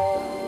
home.